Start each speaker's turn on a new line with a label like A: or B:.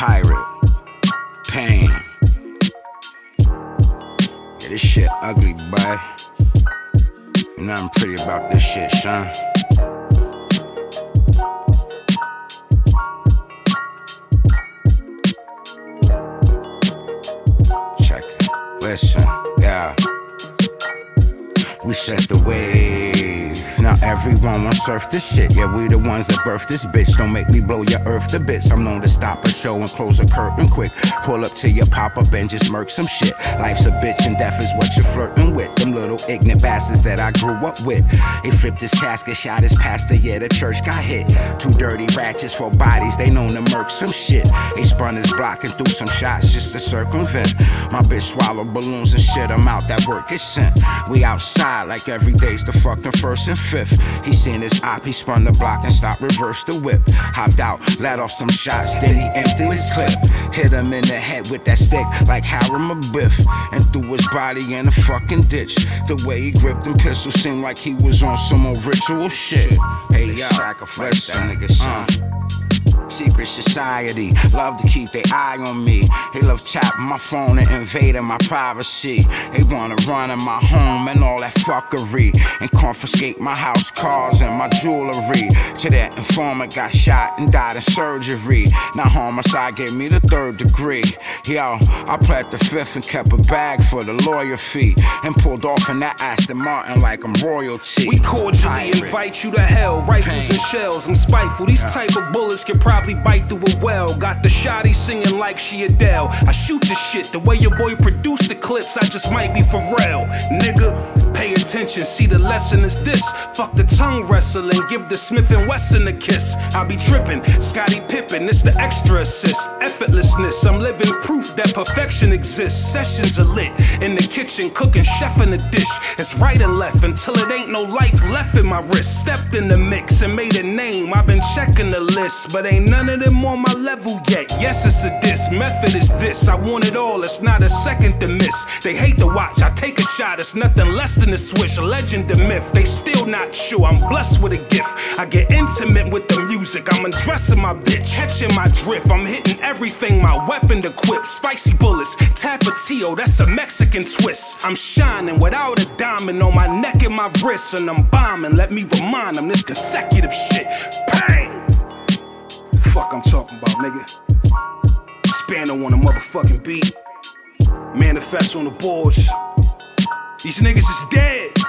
A: pirate. Payne. Yeah, this shit ugly, boy. And I'm pretty about this shit, son. Check it. Listen, yeah. We set the wave. Now everyone wants surf this shit. Yeah, we the ones that birth this bitch. Don't make me blow your earth to bits. I'm known to stop a show and close a curtain quick. Pull up to your pop up and just murk some shit. Life's a bitch and death is what you're flirting with. Them little ignorant bastards that I grew up with. He flipped his casket, shot his pastor. Yeah, the church got hit. Two dirty ratchets for bodies. They known to murk some shit. He spun his block and threw some shots just to circumvent. My bitch swallowed balloons and shit. I'm out. That work is sent. We outside like every day's the fucking first and fifth. He seen his op, he spun the block and stopped, reversed the whip. Hopped out, let off some shots, then he emptied his clip. Hit him in the head with that stick like Harry Biff, and threw his body in a fucking ditch. The way he gripped the pistol seemed like he was on some old ritual shit. Hey, yo, sacrifice that nigga, son. Uh. Secret society, love to keep their eye on me. They love tapping my phone and invading my privacy. They wanna run in my home and all that fuckery and confiscate my house, cars, and my jewelry. To that informant got shot and died in surgery. Now homicide gave me the third degree. Yo, I pled the fifth and kept a bag for the lawyer fee and pulled off in that Aston Martin like I'm royalty.
B: We cordially
A: Pirate.
B: invite you to hell. Rifles and shells, I'm spiteful. These type of bullets can probably bite through a well. Got the shotty singing like she Adele. I shoot the shit the way your boy produced the clips. I just might be for real, nigga. Pay attention, see the lesson is this. Fuck the tongue wrestling, give the Smith and Wesson a kiss. I be tripping, Scottie Pippen, it's the extra assist. Effortlessness, I'm living proof that perfection exists. Sessions are lit in the kitchen, cooking, chef in the dish. It's right and left until it ain't no life left in my wrist. Stepped in the mix and made a name. I've been checking the list, but ain't none of them on my level yet. Yes, it's a diss. Method is this. I want it all, it's not a second to miss. They hate to watch, I take a shot, it's nothing less than a swish. A legend, a myth. They still not sure. I'm blessed with a gift. I get intimate with the music. I'm undressing my bitch, catching my drift. I'm hitting everything my weapon equipped. Spicy bullets, tapatio, that's a Mexican twist. I'm shining without a diamond on my neck and my wrist, and I'm bombing. Let me remind them this consecutive shit. Bang! Fuck, I'm talking about, nigga. Spano on a motherfucking beat. Manifest on the boards. These niggas is dead.